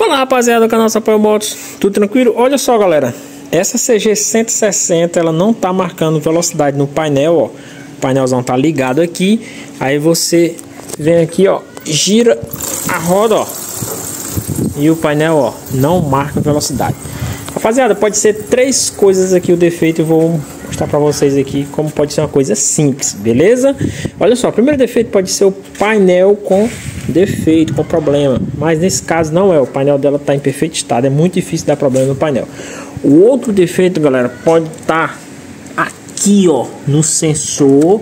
Fala rapaziada do canal Sapaio Motos, tudo tranquilo? Olha só galera, essa CG 160 ela não tá marcando velocidade no painel, ó. O painelzão tá ligado aqui, aí você vem aqui, ó, gira a roda, ó, e o painel, ó, não marca velocidade. Rapaziada, pode ser três coisas aqui o defeito, eu vou mostrar para vocês aqui como pode ser uma coisa simples, beleza? Olha só, o primeiro defeito pode ser o painel com defeito, com problema, mas nesse caso não é, o painel dela está em perfeito estado, é muito difícil dar problema no painel. O outro defeito, galera, pode estar tá aqui, ó, no sensor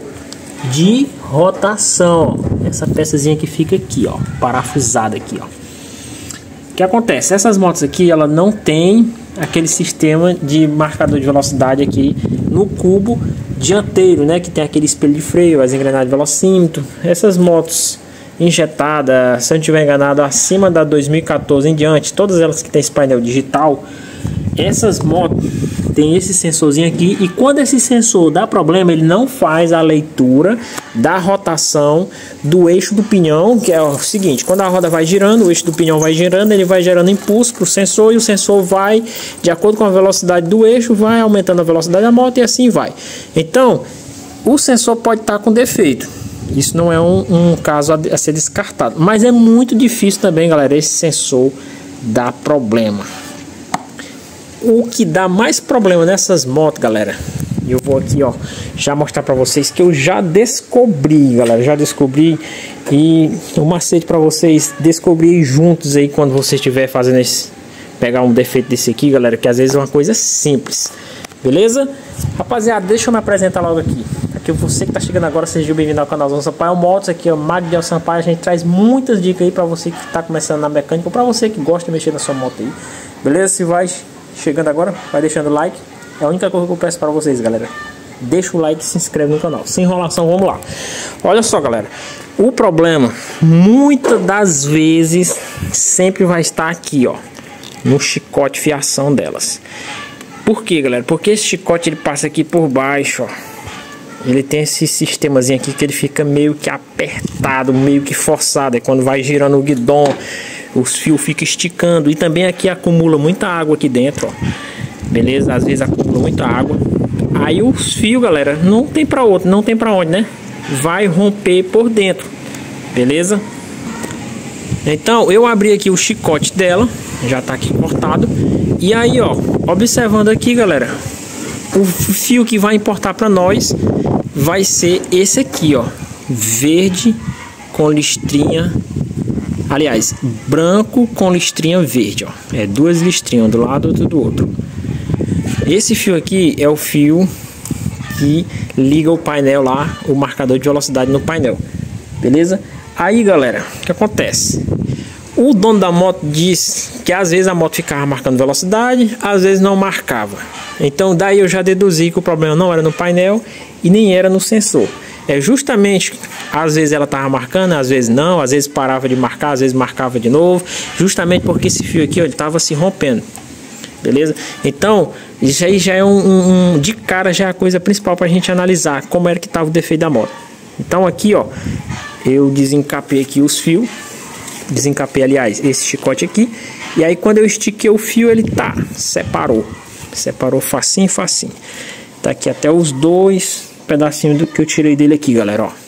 de rotação, essa peçazinha que fica aqui, ó, parafusada aqui, ó. O que acontece? Essas motos aqui, ela não tem aquele sistema de marcador de velocidade aqui no cubo dianteiro, né, que tem aquele espelho de freio, as engrenagens de velocímetro. Essas motos injetadas, se eu não estiver enganado, acima da 2014 em diante, todas elas que tem esse painel digital, essas motos tem esse sensorzinho aqui e quando esse sensor dá problema, ele não faz a leitura da rotação do eixo do pinhão, que é o seguinte, quando a roda vai girando, o eixo do pinhão vai girando, ele vai gerando impulso para o sensor e o sensor vai, de acordo com a velocidade do eixo, vai aumentando a velocidade da moto e assim vai. Então, o sensor pode estar com defeito. Isso não é um, um caso a, a ser descartado, mas é muito difícil também, galera, esse sensor dar problema o que dá mais problema nessas motos, galera. Eu vou aqui, ó, já mostrar para vocês que eu já descobri, galera, já descobri e o macete para vocês descobrir juntos aí quando você estiver fazendo esse pegar um defeito desse aqui, galera, que às vezes é uma coisa simples. Beleza? Rapaziada, deixa eu me apresentar logo aqui. Aqui você que tá chegando agora, seja bem-vindo ao canal Sampaio Motos. Aqui é o Magdiel Sampaio. A gente traz muitas dicas aí para você que tá começando na mecânica ou para você que gosta de mexer na sua moto aí. Beleza? Se vai chegando agora, vai deixando o like. É a única coisa que eu peço para vocês, galera. Deixa o like e se inscreve no canal. Sem enrolação, vamos lá. Olha só, galera. O problema, muitas das vezes, sempre vai estar aqui, ó. No chicote fiação delas. Por quê, galera? Porque esse chicote ele passa aqui por baixo, ó. Ele tem esse sistemazinho aqui que ele fica meio que apertado, meio que forçado. É quando vai girando o guidão os fios ficam esticando e também aqui acumula muita água aqui dentro, ó. Beleza? Às vezes acumula muita água. Aí os fios, galera, não tem para outro, não tem para onde, né? Vai romper por dentro. Beleza? Então, eu abri aqui o chicote dela, já tá aqui cortado. E aí, ó, observando aqui, galera, o fio que vai importar para nós vai ser esse aqui, ó, verde com listrinha Aliás, branco com listrinha verde, ó. É duas listrinhas do lado outro do outro. Esse fio aqui é o fio que liga o painel lá, o marcador de velocidade no painel. Beleza? Aí, galera, o que acontece? O dono da moto diz que às vezes a moto ficava marcando velocidade, às vezes não marcava. Então daí eu já deduzi que o problema não era no painel e nem era no sensor. É justamente, às vezes ela estava marcando, às vezes não, às vezes parava de marcar, às vezes marcava de novo, justamente porque esse fio aqui ó, ele estava se rompendo. Beleza? Então, isso aí já é um, um, um de cara já é a coisa principal para a gente analisar como era que estava o defeito da moto. Então aqui, ó, eu desencapei aqui os fios, desencapei aliás esse chicote aqui, e aí quando eu estiquei o fio ele tá, separou, separou facinho, facinho. Tá aqui até os dois, pedacinho do que eu tirei dele aqui, galera, ó.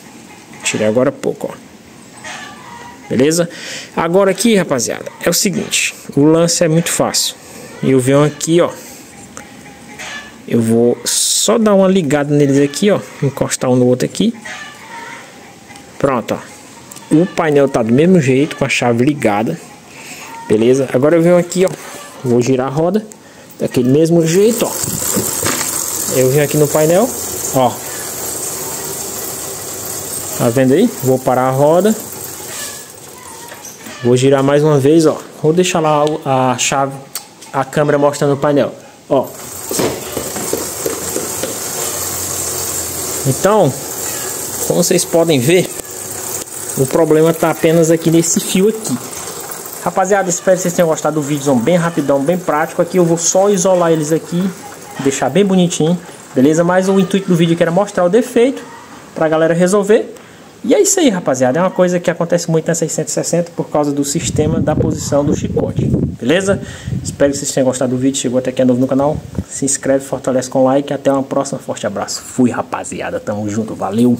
Tirei agora há pouco, ó. Beleza? Agora aqui, rapaziada, é o seguinte. O lance é muito fácil. Eu venho aqui, ó. Eu vou só dar uma ligada neles aqui, ó. Encostar um no outro aqui. Pronto, ó. O painel tá do mesmo jeito, com a chave ligada. Beleza? Agora eu venho aqui, ó. Vou girar a roda. Daquele mesmo jeito, ó. Eu venho aqui no painel, ó. Tá vendo aí? Vou parar a roda. Vou girar mais uma vez, ó. Vou deixar lá a chave, a câmera mostrando o painel. Ó. Então, como vocês podem ver, o problema tá apenas aqui nesse fio aqui. Rapaziada, espero que vocês tenham gostado do vídeo bem rapidão, bem prático. Aqui eu vou só isolar eles aqui, deixar bem bonitinho, beleza? Mas o intuito do vídeo aqui era mostrar o defeito para a galera resolver E é isso aí, rapaziada. É uma coisa que acontece muito na 660 por causa do sistema da posição do chicote. Beleza? Espero que vocês tenham gostado do vídeo. Chegou até aqui novo no canal. Se inscreve, fortalece com like. Até uma próxima. Forte abraço. Fui, rapaziada. Tamo junto. Valeu.